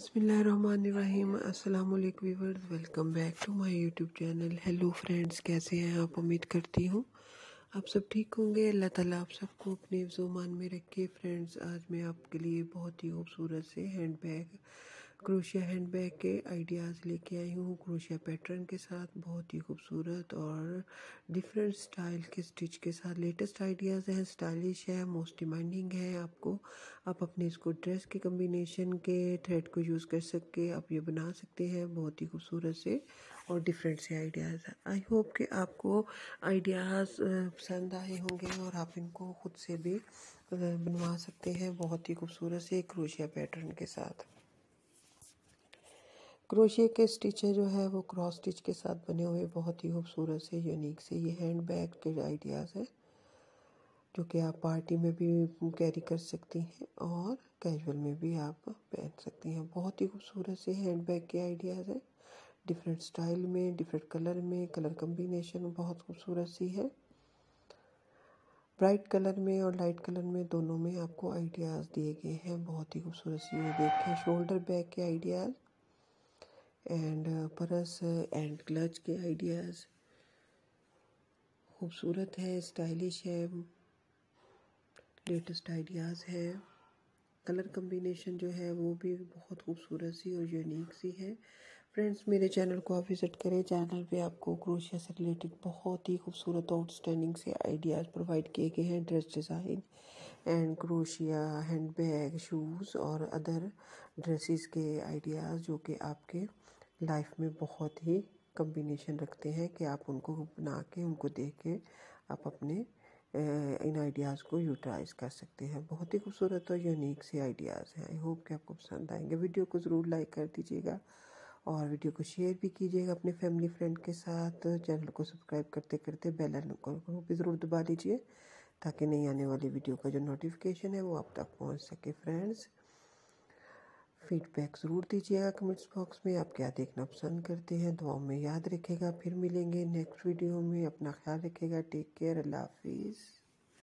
बसमीम अस्सलाम viewers welcome back to my YouTube channel. Hello friends, कैसे हैं आप? उम्मीद करती हूँ आप सब ठीक होंगे। अल्लाह ताला आप सबको अपने जुमान में रखे। फ्रेंड्स, आज मैं आपके लिए बहुत ही खूबसूरत से हैंड बैग क्रोशिया हैंड बैग के आइडियाज़ लेके आई हूँ। क्रोशिया पैटर्न के साथ बहुत ही खूबसूरत और डिफरेंट स्टाइल के स्टिच के साथ लेटेस्ट आइडियाज़ हैं। स्टाइलिश है, मोस्ट डिमांडिंग है आपको। आप अपने इसको ड्रेस के कम्बिनेशन के थ्रेड को यूज़ कर सके आप ये बना सकते हैं। बहुत ही खूबसूरत से और डिफरेंट से आइडियाज़ आई होप कि आपको आइडियाज़ पसंद आए होंगे और आप इनको खुद से भी बनवा सकते हैं। बहुत ही खूबसूरत से क्रोशिया पैटर्न के साथ। क्रोशिया के स्टिच जो है, वो क्रॉस स्टिच के साथ बने हुए, बहुत ही खूबसूरत से यूनिक से, ये हैंड बैग के आइडियाज़ हैं, जो कि आप पार्टी में भी कैरी कर सकती हैं और कैजुअल में भी आप पहन सकती हैं। बहुत ही खूबसूरत से हैंड बैग के आइडियाज़ हैं। डिफरेंट स्टाइल में डिफरेंट कलर में कलर कम्बिनेशन बहुत खूबसूरत सी है। ब्राइट कलर में और लाइट कलर में दोनों में आपको आइडियाज़ दिए गए हैं। बहुत ही खूबसूरत सी ये देखें शोल्डर बैग के ideas and purse and clutch के आइडियाज़ खूबसूरत है स्टाइलिश है लेटेस्ट आइडियाज़ है. कलर कम्बिनेशन जो है, वो भी बहुत खूबसूरत सी और यूनिक सी है. फ्रेंड्स मेरे चैनल को आप विज़िट करें। चैनल पे आपको क्रोशिया से रिलेटेड बहुत ही खूबसूरत आउटस्टैंडिंग से आइडियाज़ प्रोवाइड किए गए हैं dress design and crochet hand bag shoes और अदर ड्रेसेस के आइडियाज़ जो कि आपके लाइफ में बहुत ही कम्बिनेशन रखते हैं कि आप उनको बना के, उनको देख के आप अपने इन आइडियाज़ को यूटिलाइज़ कर सकते हैं। बहुत ही खूबसूरत और यूनिक से आइडियाज़ हैं। आई होप कि आपको पसंद आएँगे। वीडियो को ज़रूर लाइक कर दीजिएगा। और वीडियो को शेयर भी कीजिएगा अपने फैमिली फ्रेंड के साथ। चैनल को सब्सक्राइब करते करते बेल आइकन को भी ज़रूर दबा लीजिए ताकि नई आने वाली वीडियो का जो नोटिफिकेशन है वो आप तक पहुँच सके फ्रेंड्स फीडबैक ज़रूर दीजिएगा कमेंट्स बॉक्स में। आप क्या देखना पसंद करते हैं, दुआओं में याद रखेगा फिर मिलेंगे नेक्स्ट वीडियो में। अपना ख्याल रखेगा टेक केयर अल्लाह हाफिज़।